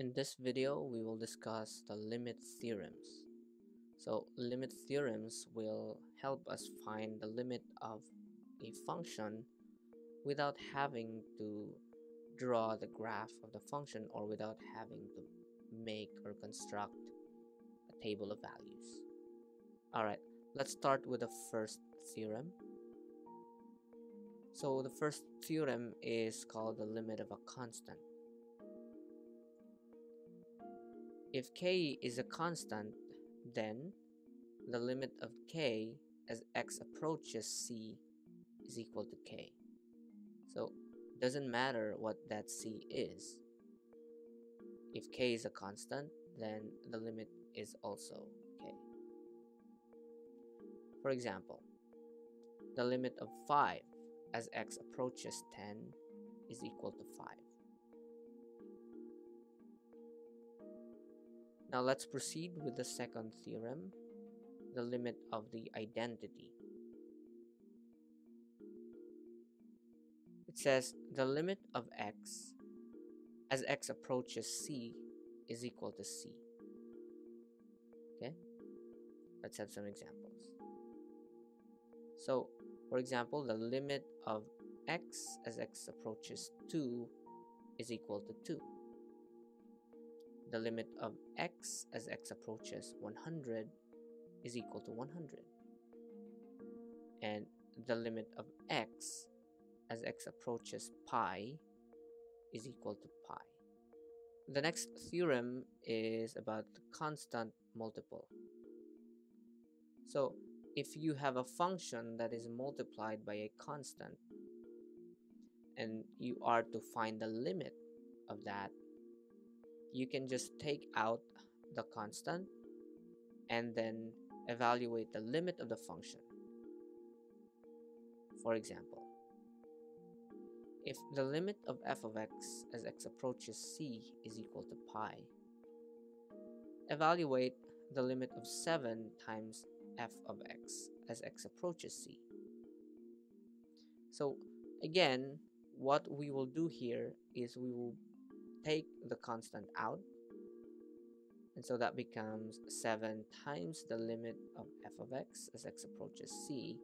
In this video, we will discuss the limit theorems. So limit theorems will help us find the limit of a function without having to draw the graph of the function or without having to make or construct a table of values. Alright, let's start with the first theorem. So the first theorem is called the limit of a constant. If k is a constant, then the limit of k as x approaches c is equal to k. So it doesn't matter what that c is. If k is a constant, then the limit is also k. For example, the limit of 5 as x approaches 10 is equal to 5. Now let's proceed with the second theorem, the limit of the identity. It says the limit of x as x approaches c is equal to c. Okay, let's have some examples. So, for example, the limit of x as x approaches 2 is equal to 2 the limit of x as x approaches 100 is equal to 100 and the limit of x as x approaches pi is equal to pi. The next theorem is about the constant multiple. So if you have a function that is multiplied by a constant and you are to find the limit of that you can just take out the constant and then evaluate the limit of the function. For example, if the limit of f of x as x approaches c is equal to pi, evaluate the limit of 7 times f of x as x approaches c. So again, what we will do here is we will take the constant out and so that becomes 7 times the limit of f of x as x approaches c.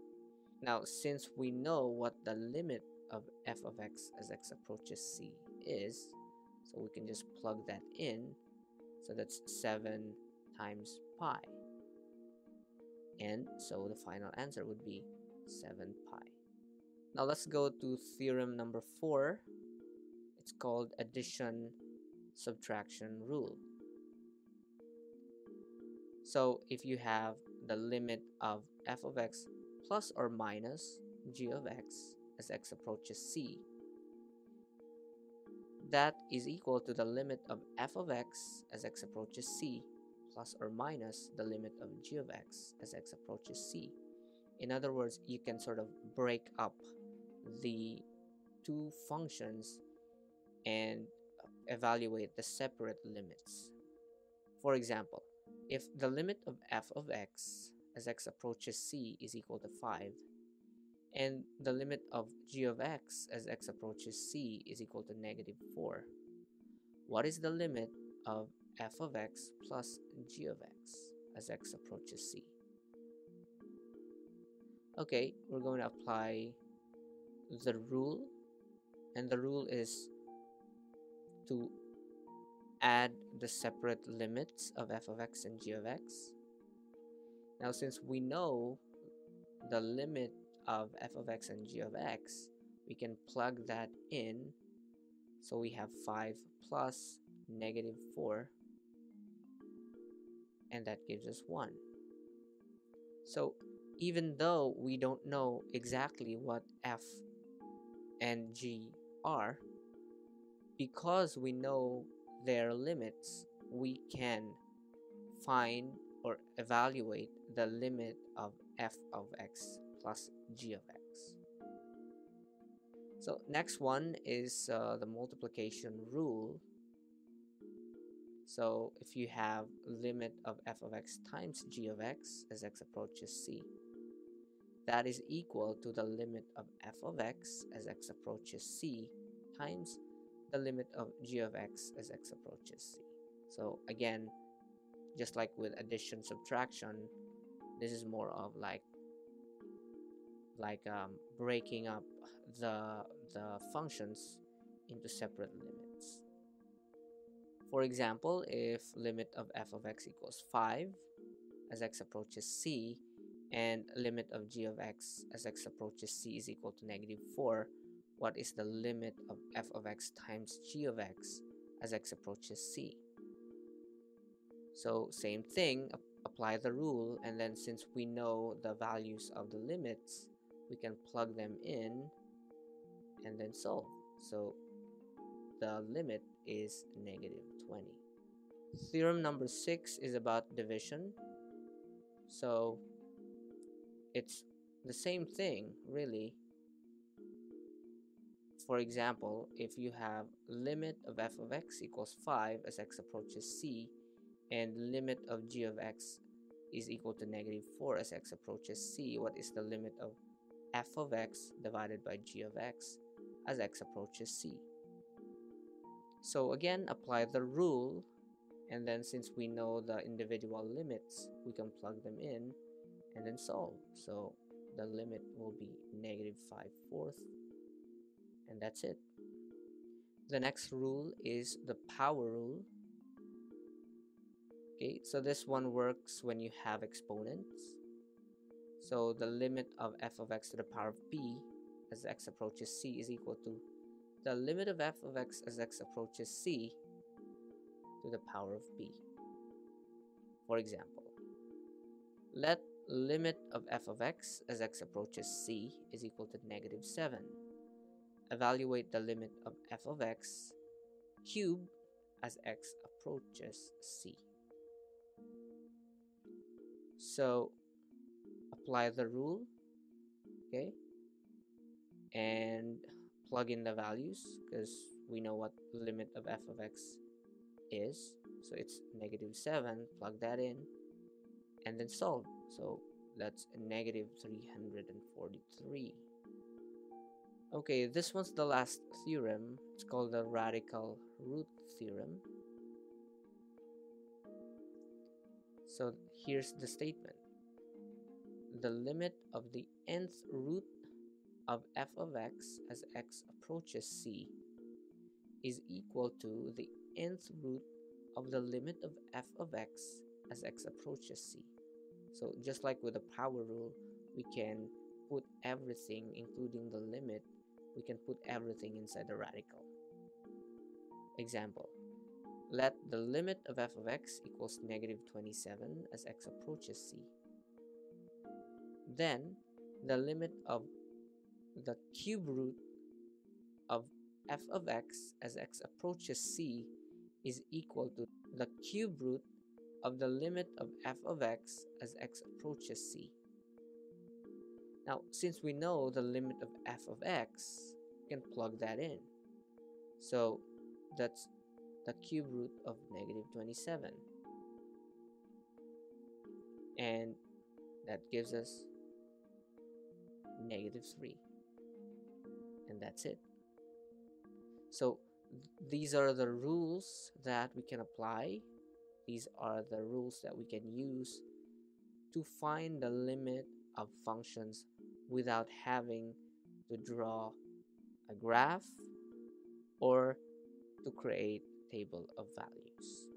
Now, since we know what the limit of f of x as x approaches c is, so we can just plug that in. So that's 7 times pi. And so the final answer would be 7 pi. Now let's go to theorem number 4 it's called addition subtraction rule. So if you have the limit of f of x plus or minus g of x as x approaches c, that is equal to the limit of f of x as x approaches c plus or minus the limit of g of x as x approaches c. In other words, you can sort of break up the two functions and evaluate the separate limits. For example, if the limit of f of x as x approaches c is equal to 5, and the limit of g of x as x approaches c is equal to negative 4, what is the limit of f of x plus g of x as x approaches c? Okay, we're going to apply the rule, and the rule is to add the separate limits of f of x and g of x. Now since we know the limit of f of x and g of x, we can plug that in. So we have 5 plus negative 4 and that gives us 1. So even though we don't know exactly what f and g are, because we know their limits, we can find or evaluate the limit of f of x plus g of x. So next one is uh, the multiplication rule. So if you have limit of f of x times g of x as x approaches c, that is equal to the limit of f of x as x approaches c times the limit of g of x as x approaches c. So again, just like with addition subtraction, this is more of like like um, breaking up the the functions into separate limits. For example, if limit of f of x equals 5 as x approaches c and limit of g of x as x approaches c is equal to negative 4, what is the limit of f of x times g of x as x approaches c? So same thing, apply the rule and then since we know the values of the limits, we can plug them in and then solve. So the limit is negative 20. Theorem number 6 is about division. So it's the same thing really. For example, if you have limit of f of x equals 5 as x approaches c and limit of g of x is equal to negative 4 as x approaches c, what is the limit of f of x divided by g of x as x approaches c? So again, apply the rule and then since we know the individual limits, we can plug them in and then solve. So the limit will be negative 5 fourths and that's it. The next rule is the power rule. Okay, so this one works when you have exponents. So the limit of f of x to the power of p as x approaches c is equal to the limit of f of x as x approaches c to the power of p. For example, let limit of f of x as x approaches c is equal to negative 7. Evaluate the limit of f of x cubed as x approaches c. So apply the rule, okay, and plug in the values because we know what the limit of f of x is. So it's negative 7, plug that in, and then solve. So that's negative 343. Okay, this one's the last theorem. It's called the radical root theorem. So here's the statement. The limit of the nth root of f of x as x approaches c is equal to the nth root of the limit of f of x as x approaches c. So just like with the power rule, we can put everything, including the limit, we can put everything inside the radical. Example, let the limit of f of x equals negative 27 as x approaches c. Then, the limit of the cube root of f of x as x approaches c is equal to the cube root of the limit of f of x as x approaches c. Now, since we know the limit of f of x, we can plug that in. So, that's the cube root of negative 27. And that gives us negative 3. And that's it. So, th these are the rules that we can apply these are the rules that we can use to find the limit of functions without having to draw a graph or to create table of values.